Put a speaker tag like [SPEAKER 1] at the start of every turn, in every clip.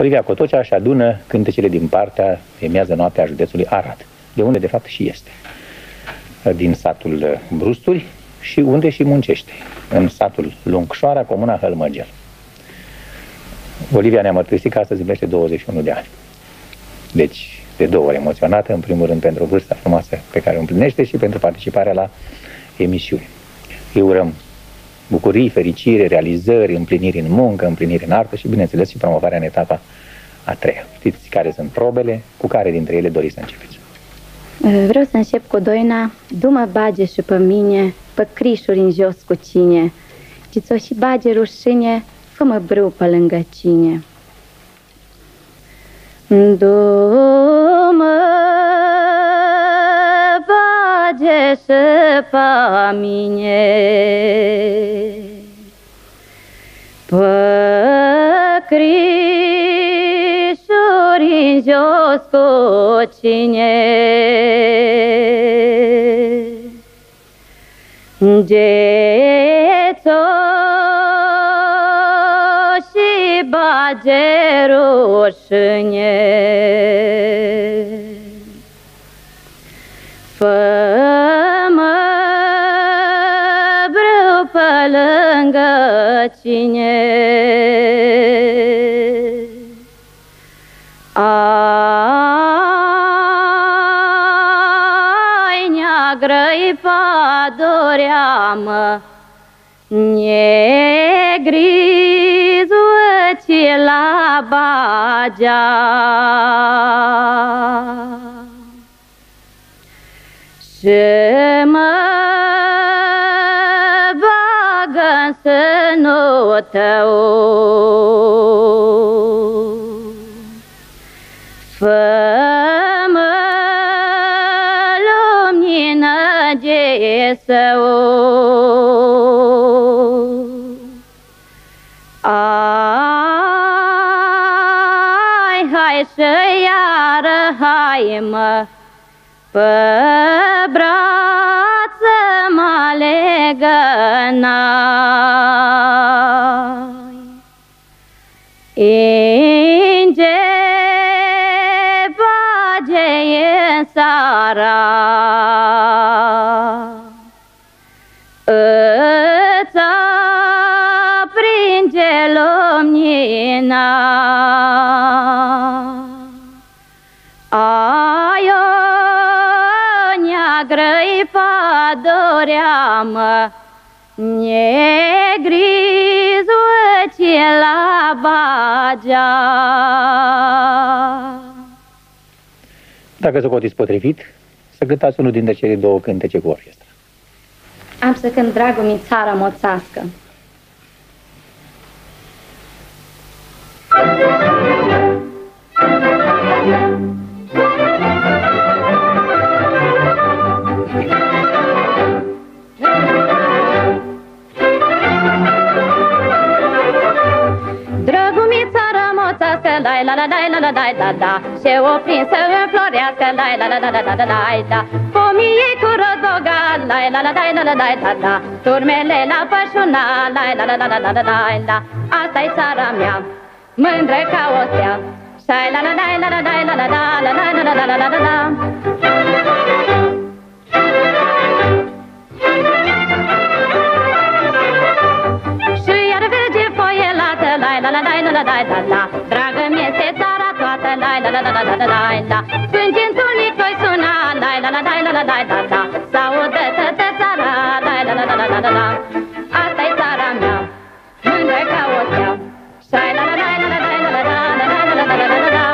[SPEAKER 1] Olivia Cotocea își adună cântecele din partea de miază noaptea a județului Arad, de unde de fapt și este, din satul Brusturi și unde și muncește, în satul Lungșoara, comuna Hălmăgel. Olivia ne-a mărturisit că astăzi împlinește 21 de ani. Deci, de două ori emoționată, în primul rând pentru vârsta frumoasă pe care o împlinește și pentru participarea la emisiuni. Îi urăm bucurii, fericire, realizări, împliniri în muncă, împliniri în artă și, bineînțeles, și promovarea în etapa a treia. Știți care sunt probele, cu care dintre ele doriți să începeți?
[SPEAKER 2] Vreau să încep cu doina Du-mă bage și pe mine, pe crișuri în jos cu cine, ci ți-o și bage rușine, fă-mă brâu pe lângă cine. Du-mă se săpa mine. Păcrișuri în jos cu cine, și bagerușine. Fără cine. Ai neagră-i padorea mă, negrizu-ți la bagea. Și mă sânul tău. Fă-mă lumină gesău. Ai, hai să iară, hai mă, pe brață mă legănai. țara. Îți aprinde lumina, Ai o neagră padorea mă, Negrizul la bagea.
[SPEAKER 1] Dacă socotiți potrivit, să cântați unul dintre cele două cântece cu orchestra.
[SPEAKER 2] Am să cânt dragul mi țara moțască. Dragul moțască, lai la la la la la la la la Și o prinsă înflorească, lai la la la la la la la la Pomii ei cu rodoga, lai la la la la la la la la Turmele la pășuna, lai la la la la la la la la Asta-i țara mea, mândră ca o stea Șai la la la la la la la la la la la la la la la la la la la la la la la la la Dragă mi este țara toată, la la la la la la la la la Sânge în tunic voi suna, la la la la la la la la la S-audă toată țara, la la la la la la la la Asta-i țara mea, mândră ca o stea Șai la la la la la la la la la la la la la la la la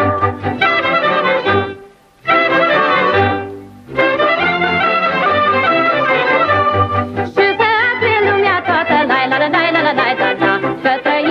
[SPEAKER 2] Și să afle lumea toată, la la la la la la la la la Că trăim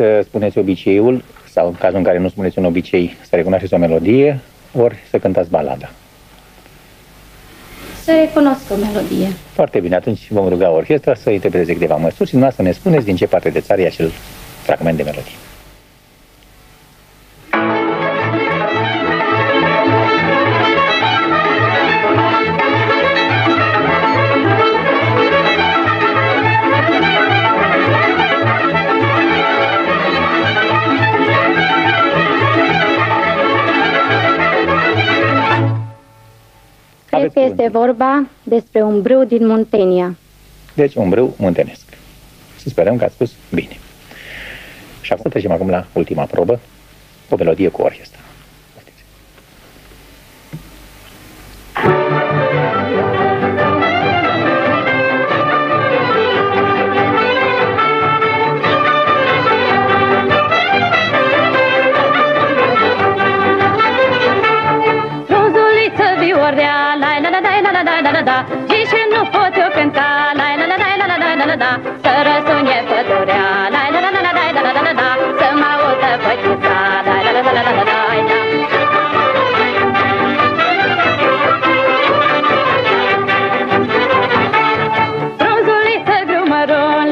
[SPEAKER 1] să spuneți obiceiul, sau în cazul în care nu spuneți un obicei, să recunoașteți o melodie, ori să cântați balada.
[SPEAKER 2] Și să recunosc o melodie.
[SPEAKER 1] Foarte bine, atunci vom ruga orchestra să interpreteze câteva măsuri și dumneavoastră ne spuneți din ce parte de țară e acel fragment de melodie.
[SPEAKER 2] Cred
[SPEAKER 1] Aveți
[SPEAKER 2] că este
[SPEAKER 1] cuvântul.
[SPEAKER 2] vorba despre un brâu din Muntenia.
[SPEAKER 1] Deci un brâu muntenesc. Să sperăm că ați spus bine. Și acum trecem acum la ultima probă, o melodie cu orchestra.
[SPEAKER 2] La la la la la la la la la Și și nu pot eu cânta, la la la la la la la la la la Să răsune pădurea, la la la la la la la la la la Să mă audă făcița, la la la la la la la la la Frunzuliță grumărul,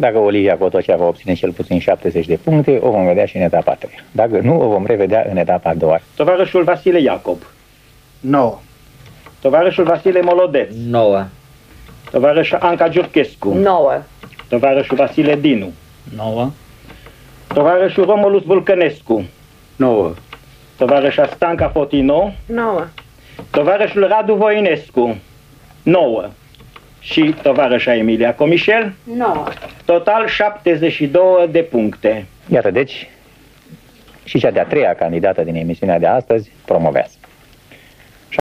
[SPEAKER 1] Dacă Olivia Cotocea va obține cel puțin 70 de puncte, o vom vedea și în etapa 3. Dacă nu, o vom revedea în etapa a doua.
[SPEAKER 3] Tovarășul Vasile Iacob,
[SPEAKER 4] 9.
[SPEAKER 3] tovarășul Vasile Molodeț,
[SPEAKER 5] 9.
[SPEAKER 3] tovarășa Anca Giurchescu,
[SPEAKER 6] 9.
[SPEAKER 3] tovarășul Vasile Dinu,
[SPEAKER 4] 9.
[SPEAKER 3] tovarășul Romulus Vulcănescu,
[SPEAKER 4] 9.
[SPEAKER 3] tovarășa Stanca Fotino,
[SPEAKER 6] 9.
[SPEAKER 3] tovarășul Radu Voinescu, 9 și tovarășa Emilia Comișel,
[SPEAKER 6] 9.
[SPEAKER 3] total 72 de puncte.
[SPEAKER 1] Iată deci, și cea de-a treia candidată din emisiunea de astăzi promovează.